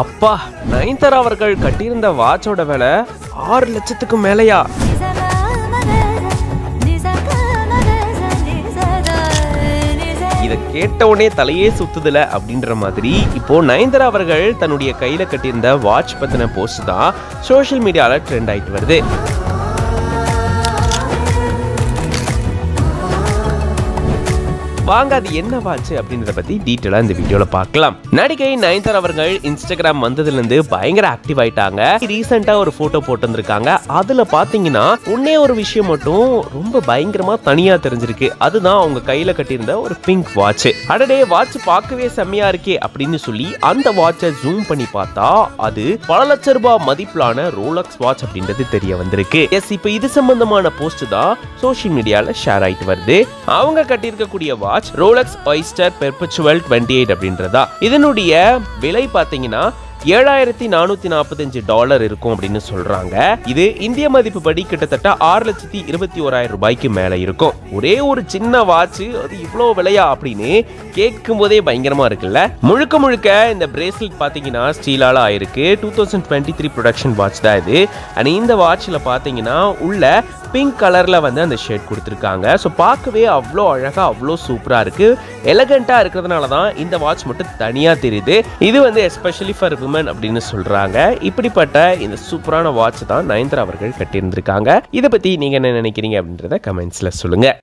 அப்பா நயன்தாரா அவர்கள் கட்டியிருந்த வாட்சோட விலை ஆறு லட்சத்துக்கு மேலையா? இதை கேட்ட உடனே தலையே சுத்துதுல அப்படின்ற மாதிரி. இப்போ நயன்தாரா அவர்கள் தன்னுடைய கையில கட்டியிருந்த வாட்ச் பத்தின போஸ்ட் தான் சோஷியல் மீடியால ட்ரெண்ட் ஆயிட்டு வருது. வாங்க அது என்னவாச்சு அப்படின்றத பத்தி டீட்டெயிலா இந்த வீடியோல பார்க்கலாம். நடிகை நயன்தாரா அவர்கள் இன்ஸ்டாகிராம் வந்ததுல இருந்து பயங்கர ஆக்டிவ் ஆயிட்டாங்க. ரீசெண்டா ஒரு போட்டோ போட்டிருந்திருக்காங்க. அதுல பாத்தீங்கன்னா ஒன்னே ஒரு விஷயம் மட்டும் ரொம்ப பயங்கரமா தனியா தெரிஞ்சிருக்கு. அதுதான் அவங்க கையில கட்டியிருந்த ஒரு பிங்க் வாட்ச் அடடே வாட்ச் பார்க்கவே செம்மையா இருக்கே அப்படின்னு சொல்லி அந்த வாட்சை ஜூம் பண்ணி பார்த்தா அது பல லட்ச ரூபாய் மதிப்பிலான ரோலக்ஸ் வாட்ச் அப்படின்றது தெரிய வந்திருக்கு. எஸ் இப்போ இது சம்பந்தமான போஸ்ட் தான் சோஷியல் மீடியால ஷேர் ஆயிட்டு வருது. அவங்க கட்டியிருக்கக்கூடிய watch Rolex Oyster Perpetual twenty eight அப்படின்றதா. இதனுடைய விலை பார்த்தீங்கன்னா ஏழாயிரத்தி நானூத்தி நாற்பத்தஞ்சு டாலர் இருக்கும் அப்படின்னு சொல்றாங்க. இது இந்திய மதிப்பு படி கிட்டத்தட்ட ஆறு லட்சத்தி இருபத்தி ஓராயிரம் ரூபாய்க்கு மேல இருக்கும். ஒரே ஒரு சின்ன வாட்ச் அது இவ்வளோ விலையா அப்படின்னு கேட்கும் போதே பயங்கரமா இருக்குல்ல. முழுக்க முழுக்க இந்த பிரேஸ்லெட் பாத்தீங்கன்னா ஸ்டீலால ஆயிருக்கு. Two thousand twenty three production watch தான் இது. அண்ட் இந்த வாட்ச்ல பாத்தீங்கன்னா உள்ள பிங்க் கலரில் வந்து அந்த ஷேட் கொடுத்துருக்காங்க. ஸோ பார்க்கவே அவ்வளோ அழகாக அவ்வளோ சூப்பராக இருக்குது எலகண்ட்டாக இருக்கிறதுனால தான் இந்த வாட்ச் மட்டும் தனியாக தெரியுது. இது வந்து எஸ்பெஷலி ஃபார் விமன் அப்படின்னு சொல்கிறாங்க இப்படிப்பட்ட இந்த சூப்பரான வாட்ச் தான் நயன்தரா அவர்கள் கட்டியிருந்திருக்காங்க. இதை பற்றி நீங்கள் என்ன நினைக்கிறீங்க அப்படின்றத கமெண்ட்ஸில் சொல்லுங்கள்